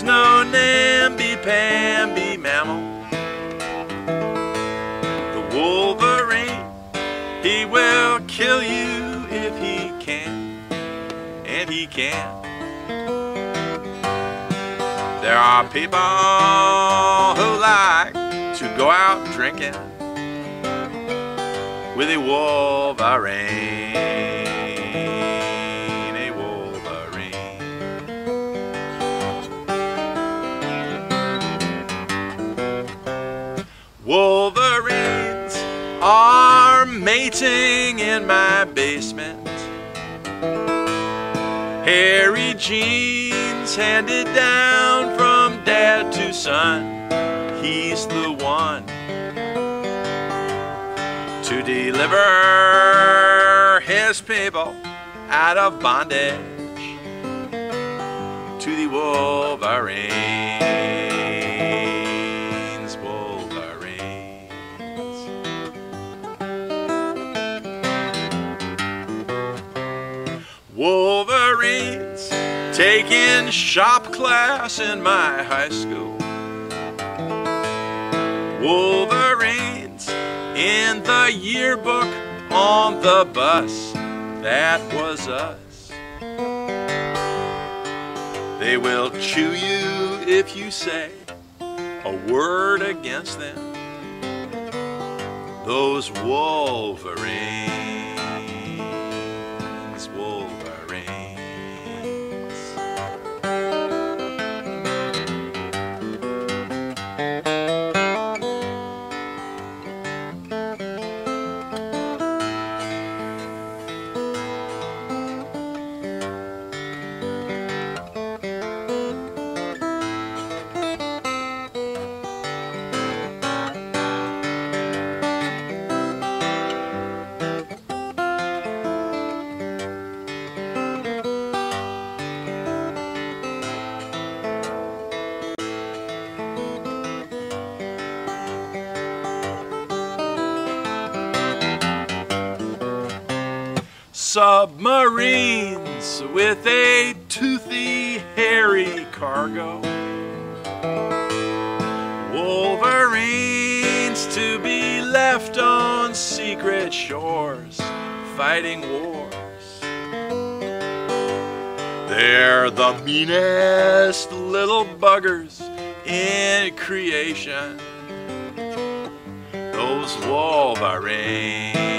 There's no namby-pamby mammal. The wolverine, he will kill you if he can, and he can. There are people who like to go out drinking with a wolverine. Mating in my basement. Hairy jeans handed down from dad to son. He's the one to deliver his people out of bondage to the Wolverines. Wolverines taking shop class in my high school. Wolverines in the yearbook on the bus. That was us. They will chew you if you say a word against them. Those Wolverines, Wolverines. Submarines with a toothy, hairy cargo. Wolverines to be left on secret shores, fighting wars. They're the meanest little buggers in creation. Those Wolverines.